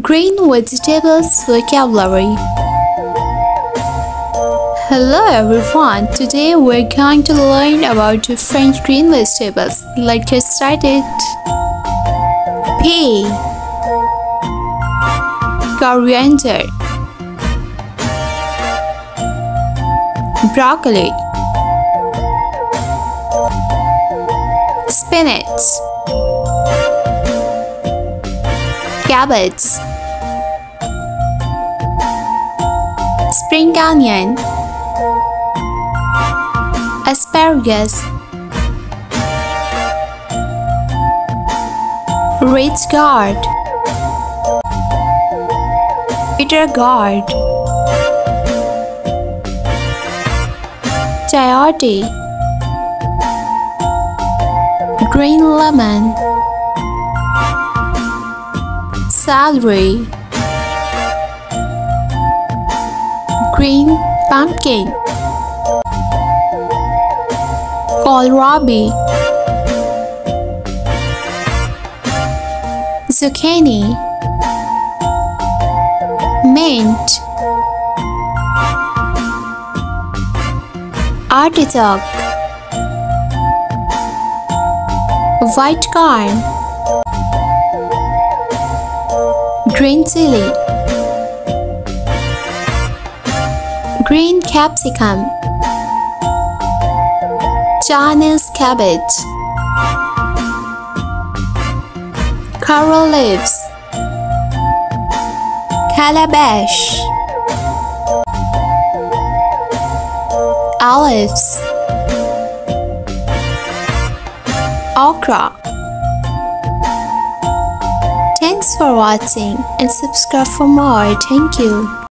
Green vegetables vocabulary. Hello everyone, today we're going to learn about French green vegetables. Let's get started. Pea Coriander Broccoli Spinach Cabbage Spring onion. Asparagus. Ridge gourd Bitter gourd Chayote. Green lemon Celery Green pumpkin. Kohlrabi Zucchini. Mint. Artichoke. White corn Green chili. Green capsicum. Chinese cabbage. Curry leaves. Calabash. Olives. Okra for watching and subscribe for more. Thank you.